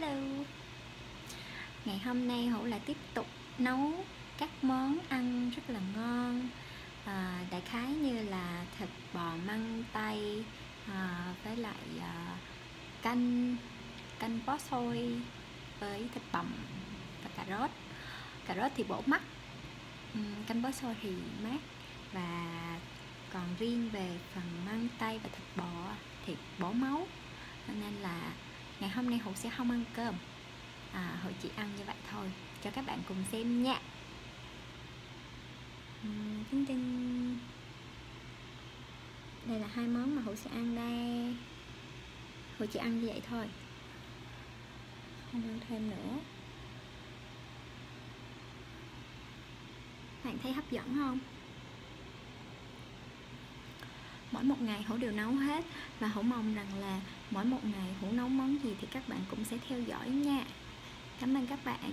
Hello. Ngày hôm nay Hữu lại tiếp tục nấu các món ăn rất là ngon. À, Đại khái như là thịt bò măng tây à, Với lại à, canh canh bó xôi với thịt bằm và cà rốt. Cà rốt thì bổ mắt uhm, ừ, Canh bó xôi thì mát. Và còn riêng về phần măng tây và thịt bò thì bổ máu. Nên là ngày hôm nay hữu sẽ không ăn cơm. À, hữu chỉ ăn như vậy thôi. Cho các bạn cùng xem nha. Uhm, tinh đây là hai món mà hữu sẽ ăn đây. Hữu chỉ ăn như vậy thôi. Không ăn thêm nữa. Bạn thấy hấp dẫn không? Mỗi một ngày hữu đều nấu hết. Và hữu mong rằng là mỗi một ngày hữu nấu món gì thì các bạn cũng sẽ theo dõi nha. Cảm ơn các bạn.